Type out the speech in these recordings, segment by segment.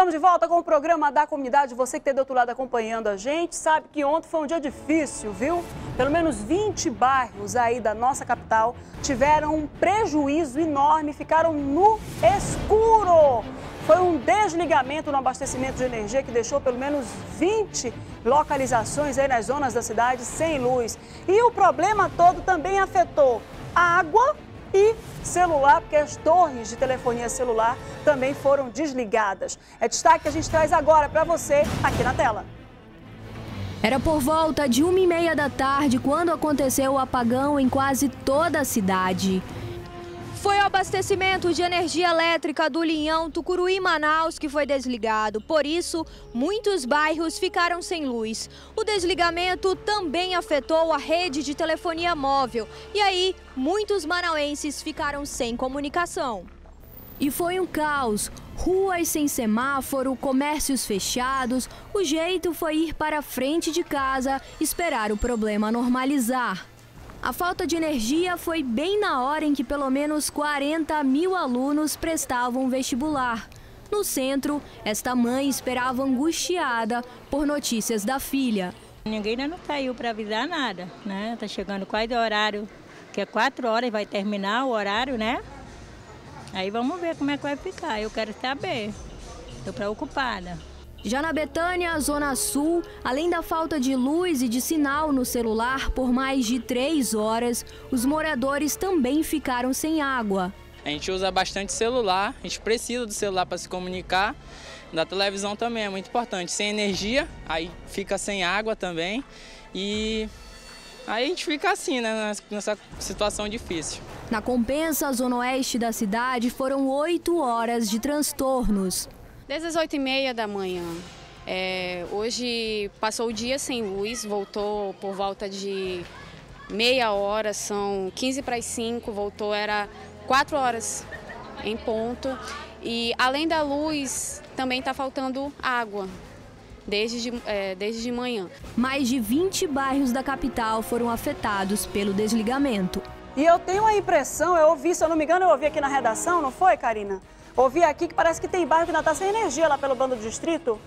Estamos de volta com o programa da comunidade. Você que está do outro lado acompanhando a gente, sabe que ontem foi um dia difícil, viu? Pelo menos 20 bairros aí da nossa capital tiveram um prejuízo enorme, ficaram no escuro. Foi um desligamento no abastecimento de energia que deixou pelo menos 20 localizações aí nas zonas da cidade sem luz. E o problema todo também afetou água e celular, porque as torres de telefonia celular também foram desligadas. É destaque que a gente traz agora para você aqui na tela. Era por volta de uma e meia da tarde quando aconteceu o apagão em quase toda a cidade. Foi o abastecimento de energia elétrica do Linhão Tucuruí Manaus que foi desligado. Por isso, muitos bairros ficaram sem luz. O desligamento também afetou a rede de telefonia móvel. E aí, muitos manauenses ficaram sem comunicação. E foi um caos. Ruas sem semáforo, comércios fechados. O jeito foi ir para a frente de casa, esperar o problema normalizar. A falta de energia foi bem na hora em que pelo menos 40 mil alunos prestavam vestibular. No centro, esta mãe esperava angustiada por notícias da filha. Ninguém ainda não saiu para avisar nada, né? Tá chegando quase o horário, que é quatro horas vai terminar o horário, né? Aí vamos ver como é que vai ficar. Eu quero saber. Estou preocupada. Já na Betânia, Zona Sul, além da falta de luz e de sinal no celular por mais de três horas, os moradores também ficaram sem água. A gente usa bastante celular, a gente precisa do celular para se comunicar. Da televisão também é muito importante. Sem energia, aí fica sem água também. E aí a gente fica assim, né, nessa situação difícil. Na compensa, zona oeste da cidade, foram oito horas de transtornos. Desde as 8 e meia da manhã. É, hoje passou o dia sem luz, voltou por volta de meia hora, são 15 para as 5, voltou, era 4 horas em ponto. E além da luz, também está faltando água. Desde de, é, desde de manhã. Mais de 20 bairros da capital foram afetados pelo desligamento. E eu tenho a impressão, eu ouvi, se eu não me engano, eu ouvi aqui na redação, não foi, Karina? Ouvi aqui que parece que tem bairro que ainda está sem energia lá pelo bando do distrito.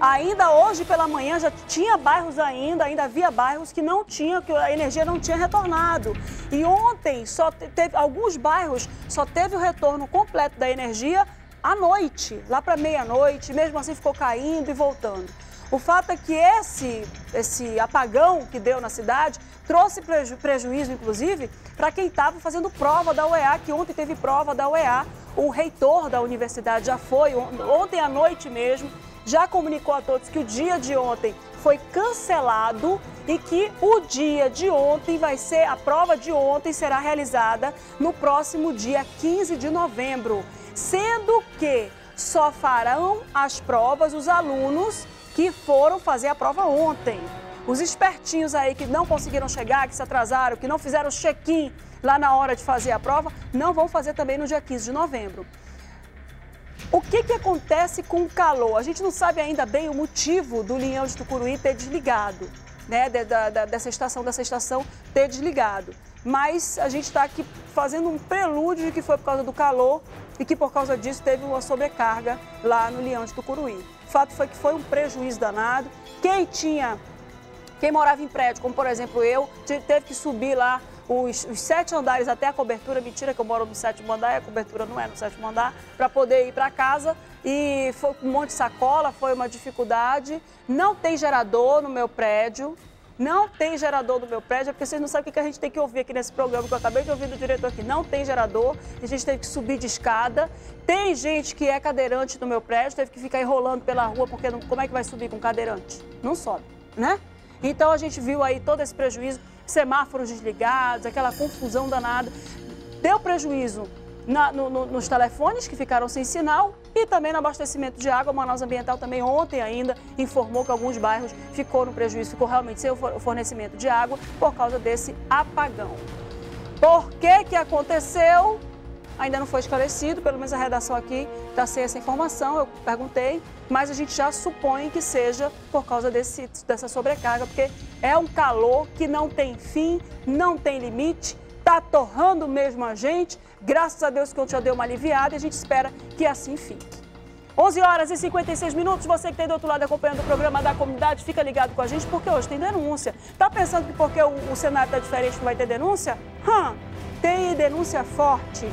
Ainda hoje pela manhã já tinha bairros ainda, ainda havia bairros que não tinham, que a energia não tinha retornado. E ontem só teve alguns bairros só teve o retorno completo da energia à noite, lá para meia-noite, mesmo assim ficou caindo e voltando. O fato é que esse, esse apagão que deu na cidade trouxe preju prejuízo, inclusive, para quem estava fazendo prova da UEA, que ontem teve prova da UEA. O reitor da universidade já foi, ontem à noite mesmo, já comunicou a todos que o dia de ontem foi cancelado e que o dia de ontem vai ser, a prova de ontem será realizada no próximo dia 15 de novembro, sendo que só farão as provas os alunos que foram fazer a prova ontem. Os espertinhos aí que não conseguiram chegar, que se atrasaram, que não fizeram check-in lá na hora de fazer a prova, não vão fazer também no dia 15 de novembro. O que, que acontece com o calor? A gente não sabe ainda bem o motivo do linhão de Tucuruí ter desligado, né? Da, da, dessa estação, dessa estação ter desligado. Mas a gente está aqui fazendo um prelúdio de que foi por causa do calor e que por causa disso teve uma sobrecarga lá no Leão de Tucuruí. O fato foi que foi um prejuízo danado. Quem tinha, quem morava em prédio, como por exemplo eu, teve que subir lá os, os, sete andares até a cobertura, mentira que eu moro no sétimo andar, a cobertura não é no sétimo andar, para poder ir para casa. E foi um monte de sacola, foi uma dificuldade. Não tem gerador no meu prédio, não tem gerador no meu prédio, é porque vocês não sabem o que a gente tem que ouvir aqui nesse programa, que eu acabei de ouvir do diretor aqui. Não tem gerador, a gente teve que subir de escada. Tem gente que é cadeirante no meu prédio, teve que ficar enrolando pela rua, porque não, como é que vai subir com cadeirante? Não sobe, né? Então a gente viu aí todo esse prejuízo, semáforos desligados, aquela confusão danada. Deu prejuízo na, no, no, nos telefones que ficaram sem sinal e também no abastecimento de água. Manaus Ambiental também ontem ainda informou que alguns bairros ficou no prejuízo, ficou realmente sem o fornecimento de água por causa desse apagão. Por que que aconteceu? Ainda não foi esclarecido, pelo menos a redação aqui está sem essa informação, eu perguntei, mas a gente já supõe que seja por causa desse, dessa sobrecarga, porque é um calor que não tem fim, não tem limite, está torrando mesmo a gente. Graças a Deus que eu já deu uma aliviada e a gente espera que assim fique. 11 horas e 56 minutos, você que tem do outro lado acompanhando o programa da comunidade, fica ligado com a gente porque hoje tem denúncia. Tá pensando que porque o, o cenário está diferente não vai ter denúncia? Hum, tem denúncia forte.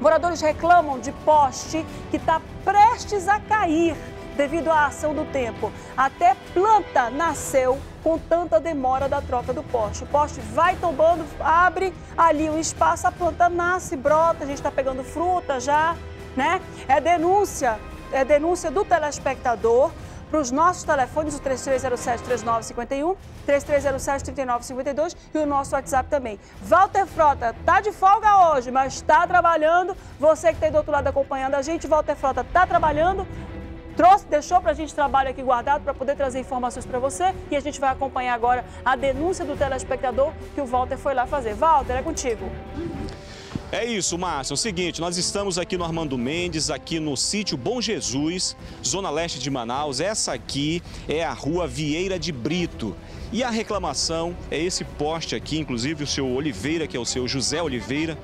Moradores reclamam de poste que está prestes a cair devido à ação do tempo. Até planta nasceu com tanta demora da troca do poste. O poste vai tombando, abre ali um espaço, a planta nasce, brota, a gente está pegando fruta já, né? É denúncia, é denúncia do telespectador para os nossos telefones, o 3307-3951, 3307-3952 e o nosso WhatsApp também. Walter Frota está de folga hoje, mas está trabalhando. Você que está do outro lado acompanhando a gente, Walter Frota está trabalhando trouxe, deixou para a gente trabalho aqui guardado para poder trazer informações para você e a gente vai acompanhar agora a denúncia do telespectador que o Walter foi lá fazer. Walter, é contigo. É isso, Márcio. É o seguinte, nós estamos aqui no Armando Mendes, aqui no sítio Bom Jesus, zona leste de Manaus. Essa aqui é a rua Vieira de Brito. E a reclamação é esse poste aqui, inclusive o seu Oliveira, que é o seu José Oliveira,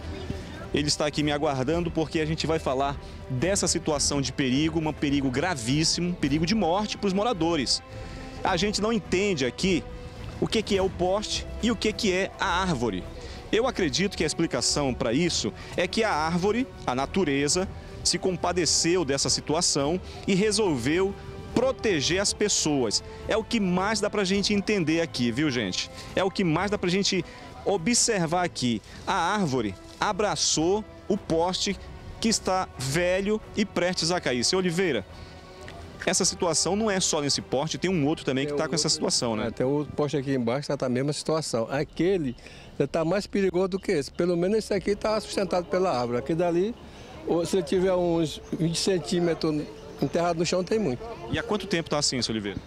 ele está aqui me aguardando porque a gente vai falar dessa situação de perigo, um perigo gravíssimo, perigo de morte para os moradores. A gente não entende aqui o que, que é o poste e o que, que é a árvore. Eu acredito que a explicação para isso é que a árvore, a natureza, se compadeceu dessa situação e resolveu proteger as pessoas. É o que mais dá para a gente entender aqui, viu, gente? É o que mais dá para a gente observar aqui. A árvore abraçou o poste que está velho e prestes a cair. Seu Oliveira, essa situação não é só nesse poste, tem um outro também que está com essa situação, né? É, tem outro poste aqui embaixo está a mesma situação. Aquele está mais perigoso do que esse. Pelo menos esse aqui está sustentado pela árvore. Aqui dali, se tiver uns 20 centímetros enterrado no chão, tem muito. E há quanto tempo está assim, seu Oliveira?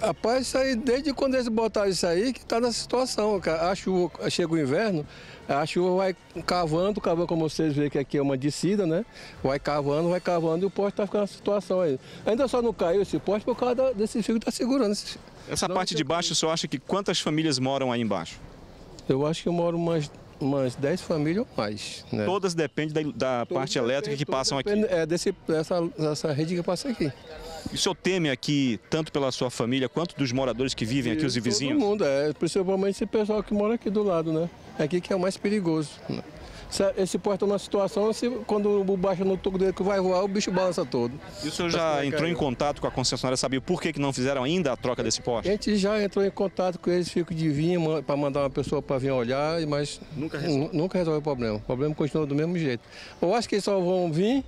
Rapaz, isso aí, desde quando eles botaram isso aí, que está nessa situação. A chuva, chega o inverno, a chuva vai cavando, cavando, como vocês veem que aqui é uma descida, né? Vai cavando, vai cavando e o poste está ficando nessa situação aí. Ainda só não caiu esse poste por causa desse fio que está segurando. Essa não, parte de baixo, o senhor acha que quantas famílias moram aí embaixo? Eu acho que eu moro umas umas 10 famílias ou mais. Né? Todas dependem da, da parte elétrica que passam aqui? É, desse, dessa, dessa rede que passa aqui. E o senhor teme aqui, tanto pela sua família, quanto dos moradores que vivem aqui, os vizinhos? Todo mundo, é, principalmente esse pessoal que mora aqui do lado, né? É aqui que é o mais perigoso. Né? Esse porta numa situação, se, quando o baixa no toco dele que vai voar, o bicho balança todo. E o senhor já entrou em contato com a concessionária, sabia por que, que não fizeram ainda a troca desse poste? A gente já entrou em contato com eles, fico de vir para mandar uma pessoa para vir olhar, mas nunca resolve. nunca resolve o problema. O problema continua do mesmo jeito. Eu acho que eles só vão vir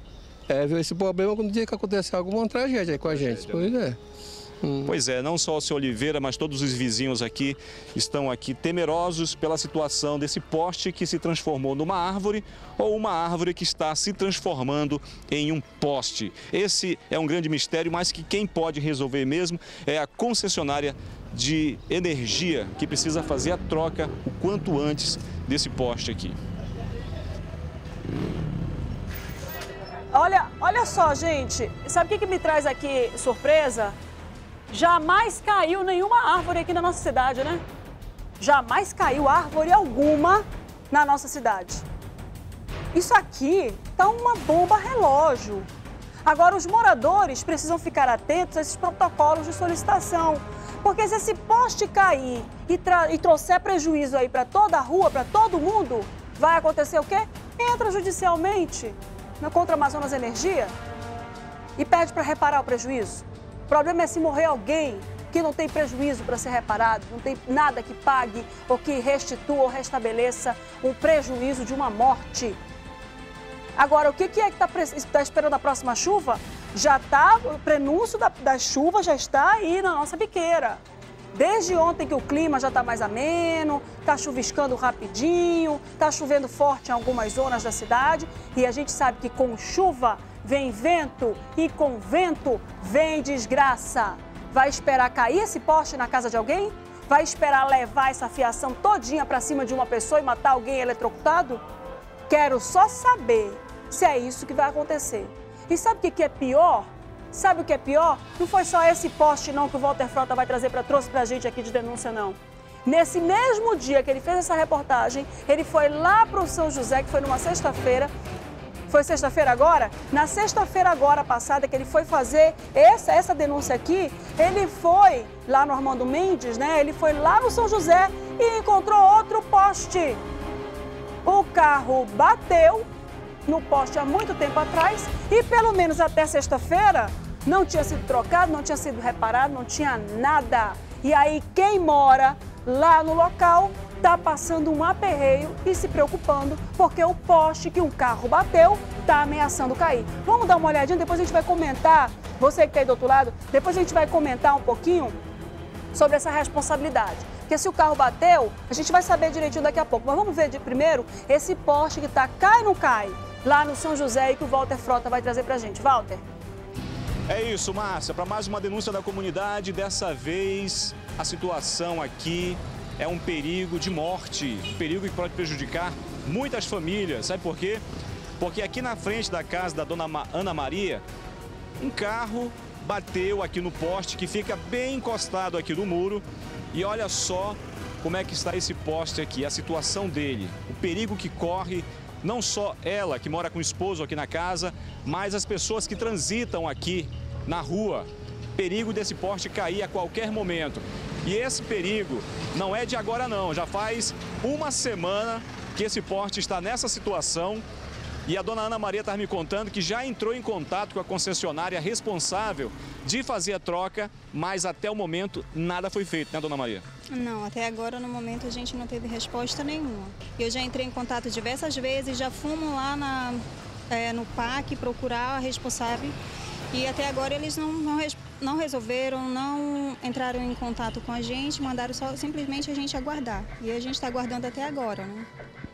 é, ver esse problema quando dia que acontecer alguma tragédia aí com a gente. Pois é. Hum. Pois é, não só o seu Oliveira, mas todos os vizinhos aqui estão aqui temerosos pela situação desse poste que se transformou numa árvore ou uma árvore que está se transformando em um poste. Esse é um grande mistério, mas que quem pode resolver mesmo é a concessionária de energia que precisa fazer a troca o quanto antes desse poste aqui. Olha, olha só, gente, sabe o que, que me traz aqui surpresa? Jamais caiu nenhuma árvore aqui na nossa cidade, né? Jamais caiu árvore alguma na nossa cidade. Isso aqui tá uma bomba relógio. Agora, os moradores precisam ficar atentos a esses protocolos de solicitação. Porque se esse poste cair e, e trouxer prejuízo aí para toda a rua, para todo mundo, vai acontecer o quê? Entra judicialmente na Contra Amazonas Energia e pede para reparar o prejuízo. O problema é se morrer alguém que não tem prejuízo para ser reparado, não tem nada que pague ou que restitua ou restabeleça um prejuízo de uma morte. Agora, o que, é que está tá esperando a próxima chuva? Já está, o prenúncio da, da chuva já está aí na nossa biqueira. Desde ontem que o clima já está mais ameno, está chuviscando rapidinho, está chovendo forte em algumas zonas da cidade e a gente sabe que com chuva vem vento e com vento vem desgraça. Vai esperar cair esse poste na casa de alguém? Vai esperar levar essa fiação todinha para cima de uma pessoa e matar alguém eletrocutado? Quero só saber se é isso que vai acontecer. E sabe o que é pior? Sabe o que é pior? Não foi só esse poste não que o Walter Frota vai trazer para trouxe para a gente aqui de denúncia não. Nesse mesmo dia que ele fez essa reportagem, ele foi lá para o São José, que foi numa sexta-feira, foi sexta-feira agora? Na sexta-feira agora passada que ele foi fazer essa, essa denúncia aqui, ele foi lá no Armando Mendes, né? Ele foi lá no São José e encontrou outro poste. O carro bateu no poste há muito tempo atrás e pelo menos até sexta-feira não tinha sido trocado, não tinha sido reparado, não tinha nada. E aí quem mora lá no local está passando um aperreio e se preocupando porque o poste que um carro bateu está ameaçando cair. Vamos dar uma olhadinha, depois a gente vai comentar, você que está aí do outro lado, depois a gente vai comentar um pouquinho sobre essa responsabilidade. Porque se o carro bateu, a gente vai saber direitinho daqui a pouco. Mas vamos ver de primeiro esse poste que está cai ou não cai lá no São José e que o Walter Frota vai trazer para a gente. Walter. É isso, Márcia, para mais uma denúncia da comunidade. Dessa vez, a situação aqui é um perigo de morte, perigo que pode prejudicar muitas famílias. Sabe por quê? Porque aqui na frente da casa da dona Ana Maria, um carro bateu aqui no poste que fica bem encostado aqui no muro. E olha só como é que está esse poste aqui, a situação dele, o perigo que corre não só ela que mora com o esposo aqui na casa, mas as pessoas que transitam aqui na rua. Perigo desse poste cair a qualquer momento. E esse perigo não é de agora não, já faz uma semana que esse poste está nessa situação e a dona Ana Maria está me contando que já entrou em contato com a concessionária responsável de fazer a troca, mas até o momento nada foi feito, né, dona Maria? Não, até agora no momento a gente não teve resposta nenhuma. Eu já entrei em contato diversas vezes, já fomos lá na, é, no PAC procurar a responsável e até agora eles não, não, não, resolveram, não entraram em contato com a gente, mandaram só simplesmente a gente aguardar. E a gente está aguardando até agora, né?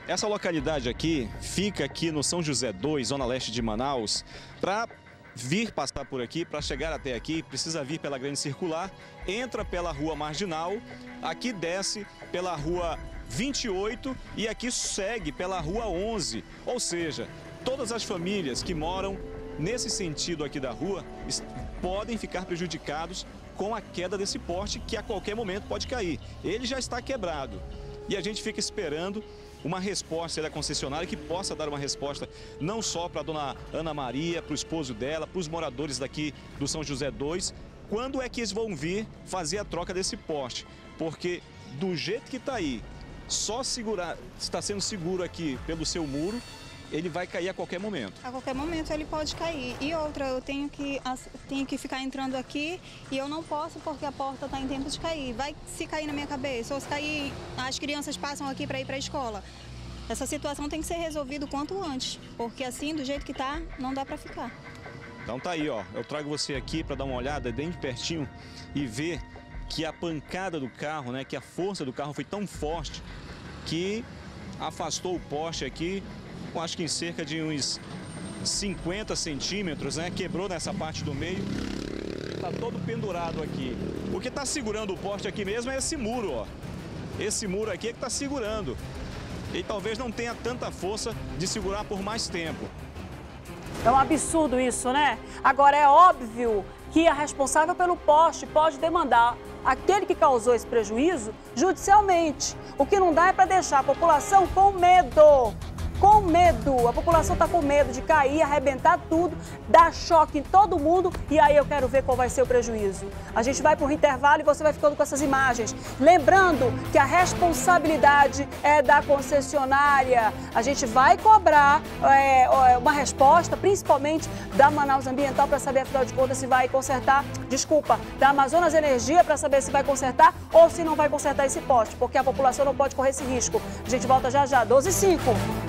Essa localidade aqui fica aqui no São José 2, zona leste de Manaus. Para vir passar por aqui, para chegar até aqui, precisa vir pela Grande Circular, entra pela Rua Marginal, aqui desce pela Rua 28 e aqui segue pela Rua 11. Ou seja, todas as famílias que moram nesse sentido aqui da rua podem ficar prejudicados com a queda desse poste que a qualquer momento pode cair. Ele já está quebrado e a gente fica esperando uma resposta da concessionária que possa dar uma resposta não só para a dona Ana Maria, para o esposo dela, para os moradores daqui do São José 2, quando é que eles vão vir fazer a troca desse poste? Porque do jeito que está aí, só segurar, está sendo seguro aqui pelo seu muro, ele vai cair a qualquer momento. A qualquer momento ele pode cair. E outra, eu tenho que, tenho que ficar entrando aqui e eu não posso porque a porta está em tempo de cair. Vai se cair na minha cabeça, ou se cair, as crianças passam aqui para ir para a escola. Essa situação tem que ser resolvida o quanto antes, porque assim, do jeito que está, não dá para ficar. Então tá aí, ó. Eu trago você aqui para dar uma olhada bem de pertinho e ver que a pancada do carro, né, que a força do carro foi tão forte que afastou o poste aqui acho que em cerca de uns 50 centímetros, né? Quebrou nessa parte do meio. Tá todo pendurado aqui. O que está segurando o poste aqui mesmo é esse muro, ó. Esse muro aqui é que está segurando. E talvez não tenha tanta força de segurar por mais tempo. É um absurdo isso, né? Agora é óbvio que a responsável pelo poste pode demandar aquele que causou esse prejuízo judicialmente. O que não dá é para deixar a população com medo com medo. A população está com medo de cair, arrebentar tudo, dar choque em todo mundo e aí eu quero ver qual vai ser o prejuízo. A gente vai para o intervalo e você vai ficando com essas imagens. Lembrando que a responsabilidade é da concessionária. A gente vai cobrar é, é uma resposta, principalmente da Manaus Ambiental, para saber, afinal de contas, se vai consertar, desculpa, da Amazonas Energia, para saber se vai consertar ou se não vai consertar esse poste, porque a população não pode correr esse risco. A gente volta já já, 12 e 5.